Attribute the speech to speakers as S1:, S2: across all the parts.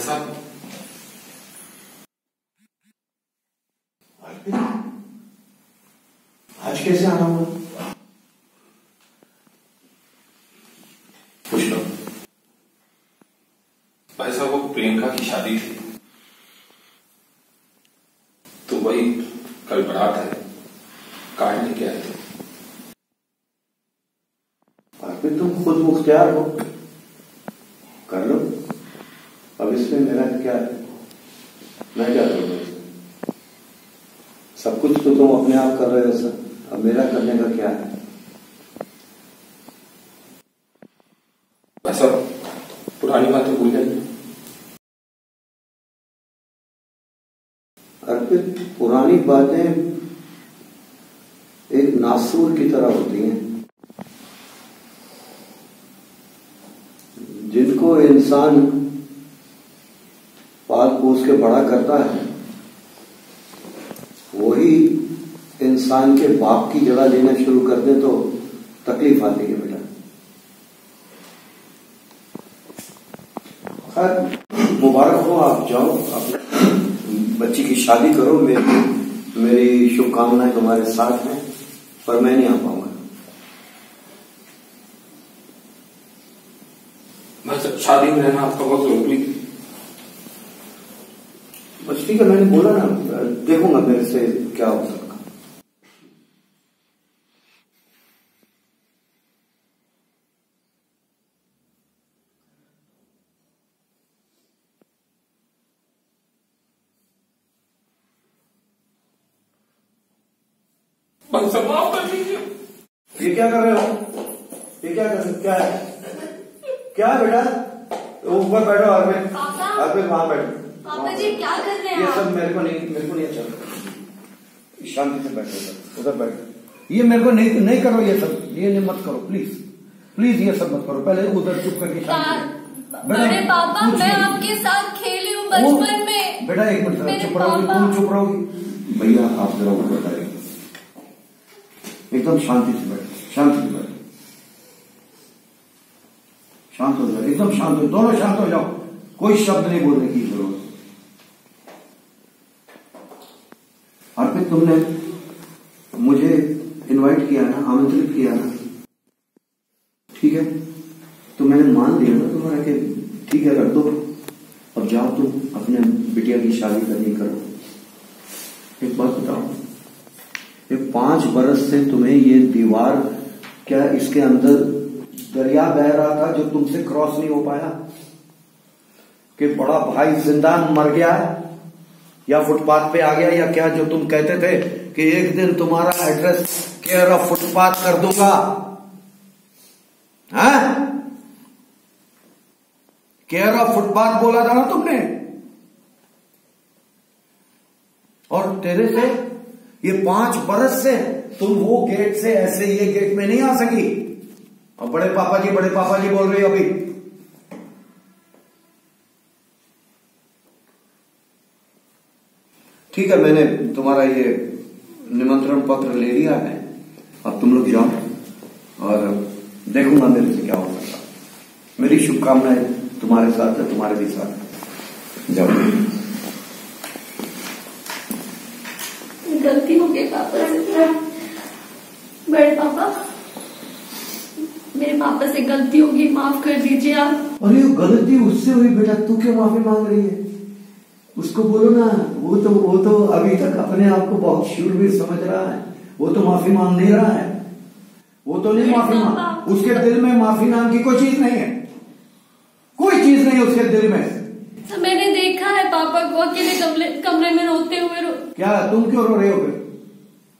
S1: साहब
S2: आज कैसे आना हुआ
S1: पूछ लो भाई साहब वो प्रियंका की शादी थी तो वही कल बारात है कार्ड लेके आए थे
S2: तुम खुद मुख्तियार हो कर लो अब इसमें मेरा क्या है मैं क्या करूँगा सब कुछ तो तुम अपने आप कर रहे हो सर। अब मेरा करने का क्या है?
S1: सब पुरानी बातें भूल गए।
S2: अर्पित पुरानी बातें एक नासूर की तरह होती हैं। जिनको इंसान के बड़ा करता है, वही इंसान के बाप की जगह लेना शुरू कर दे तो तकलीफ़ आती है बेटा। खैर, मुबारक हो, आप जाओ अपने बच्ची की शादी करो, मेरी मेरी शुभकामनाएँ तुम्हारे साथ हैं, पर मैं नहीं आ पाऊँगा।
S1: भाई साहब शादी में रहना आपका बहुत ज़रूरी
S2: ठीक है मैंने बोला ना देखूँगा मेरे से क्या हो सकता
S1: भाई कर दीजिए
S2: ये क्या कर रहे हो? ये क्या कर क्या है? क्या है बेटा? ऊपर बैठो अर्पित
S3: पापा।
S2: अर्पित वहाँ बैठो।
S3: पापा जी क्या कर हैं
S2: ये सब मेरे को नहीं मेरे को नहीं अच्छा शांति से बैठो उधर उधर बैठो। ये मेरे को नहीं नहीं करो ये सब। ये नहीं मत करो प्लीज़ प्लीज़ ये सब मत करो। पहले उधर चुप करके
S3: बड़े पापा मैं आपके साथ खेली हूँ बचपन में।
S2: बेटा एक मिनट चुप रहोगी तुम चुप रहोगी। भैया आप जरा ऊपर बैठिए एकदम शांति से बैठो शांति से बैठो। शांत हो जाओ एकदम शांत हो दोनों शांत हो जाओ। कोई शब्द नहीं बोलने की ज़रूरत अर्पित तुमने मुझे इनवाइट किया ना, आमंत्रित किया ना, ठीक है? तो मैंने मान लिया ना तुम्हारा कि ठीक है, रख दो। अब जाओ तुम अपने बिटिया की शादी करनी करो। एक बात बताओ, ये पाँच बरस से तुम्हें ये दीवार क्या इसके अंदर दरिया बह रहा था जो तुमसे क्रॉस नहीं हो पाया? कि बड़ा भाई ज़िंदा मर गया है? या फुटपाथ पे आ गया या क्या जो तुम कहते थे कि एक दिन तुम्हारा एड्रेस केयर ऑफ़ फुटपाथ कर दूँगा? है? केयर ऑफ़ फुटपाथ बोला था ना तुमने? और तेरे से, ये पाँच बरस से तुम वो गेट से ऐसे ये गेट में नहीं आ सकी। और बड़े पापा जी, बड़े पापा जी बोल रही हो अभी। ठीक है मैंने तुम्हारा ये निमंत्रण पत्र ले लिया है अब तुम लोग जाओ और देखूँगा मेरे से क्या हो सकता मेरी शुभकामनाएँ तुम्हारे साथ है तुम्हारे भी साथ है। जाओ।
S3: गलती हो गई पापा से बड़े पापा मेरे पापा से गलती होगी माफ़ कर दीजिए आप।
S2: अरे गलती उससे हुई बेटा। तू क्यों माफ़ी मांग रही है? उसको बोलो ना वो तो वो तो अभी तक अपने आप को बहुत शूरवीर समझ रहा है। वो तो माफ़ी मांग नहीं रहा है। वो तो नहीं माफ़ी मांग उसके दिल में माफ़ी नाम की कोई चीज़ नहीं है। कोई चीज़ नहीं उसके दिल में।
S3: तो मैंने देखा है पापा को अकेले कमरे कमरे में रोते हुए रो
S2: क्या तुम क्यों रो रहे हो फिर?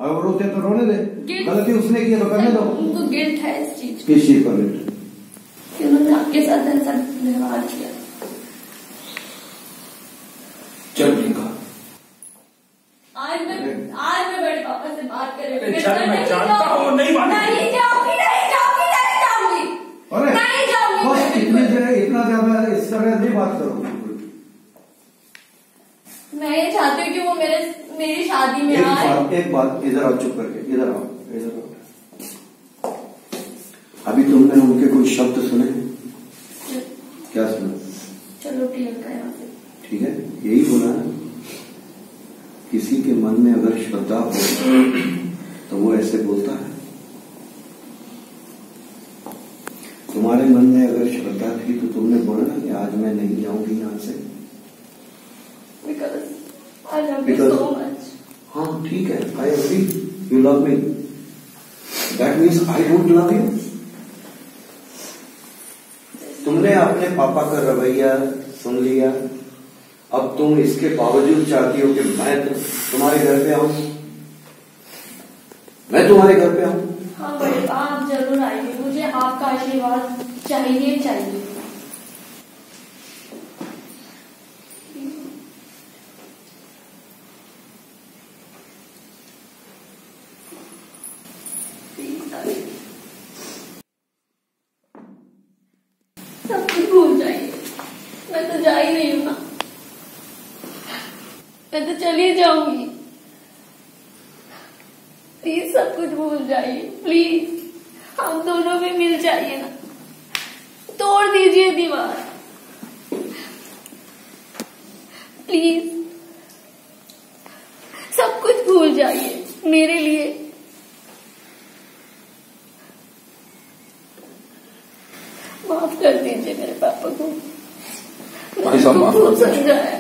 S2: अगर रोते तो रोने दे।
S3: गिल्ट-
S2: गलती उसने की है तो करने दो।
S3: उनको गिल्ट है इस चीज़
S2: किस चीज़ पर
S3: उन्होंने आपके साथ ऐसा व्यवहार किया
S1: चल प्रियंका
S3: आज मैं आज मैं बड़े पापा से बात कर रही हूँ
S1: अरे चल, मैं जानता हूँ, नहीं
S3: नहीं जाऊँगी नहीं जाऊँगी नहीं जाऊँगी। नहीं जाऊँगी।
S2: बस
S3: मैं
S2: इतने
S3: बिल्कुल।
S2: देर इतना ज़्यादा इस तरह नहीं बात करो
S3: मैं ये चाहती हूँ कि वो मेरे मेरी शादी में आए।
S2: एक बात इधर आओ चुप करके इधर आओ इधर आओ। अभी तुमने उनके कुछ शब्द सुने? क्या सुना?
S3: चलो प्रियंका यहाँ से
S2: मन में अगर श्रद्धा हो तो वो ऐसे बोलता है। तुम्हारे मन में अगर श्रद्धा थी तो तुमने बोला ना कि आज मैं नहीं जाऊँगी यहाँ से।
S3: So
S2: हाँ ठीक है I agree you love me that means I don't love you तुमने अपने पापा का रवैया सुन लिया। अब तुम इसके बावजूद चाहती हो कि मैं तुम्हारे घर पे आऊँ? मैं तुम्हारे घर पे आऊँ?
S3: हाँ बड़े आप ज़रूर आइए मुझे आपका आशीर्वाद चाहिए चाहिए Please आइए। सब कुछ भूल जाइए मैं तो जा ही नहीं हूँ ना मैं तो चली जाऊँगी। प्लीज़ सब कुछ भूल जाइए प्लीज़। हम दोनों में मिल जाइए ना। तोड़ दीजिए दीवार। प्लीज़। सब कुछ भूल जाइए मेरे लिए। माफ़ कर दीजिए मेरे पापा को।
S1: भाई साहब, माफ़ कर दीजिए।
S3: समझाया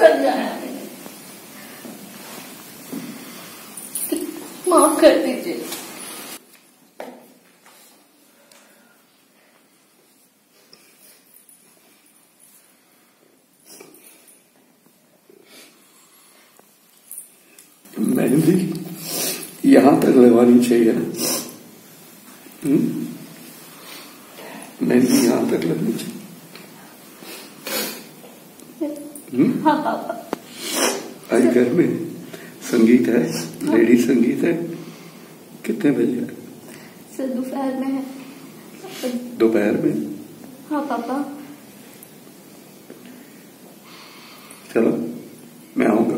S3: समझाया मैंने माफ़ कर दीजिए।
S4: मेहंदी यहाँ तक लगवानी चाहिए ना? मेहंदी यहाँ तक लगनी चाहिए हम्म?
S3: हाँ पापा
S4: आज घर में संगीत है लेडी संगीत है। कितने बजे
S3: सर दोपहर में है।
S4: दोपहर में?
S3: हाँ पापा।
S4: चलो मैं आऊँगा